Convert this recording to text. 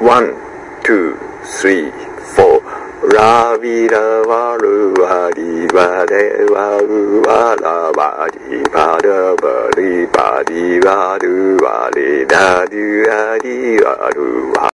One, two, three, four. ワン、ツー、スリー、フォー。ラビラワルワリワレワウワラワリバラバリバリワルワリラリワリワルワ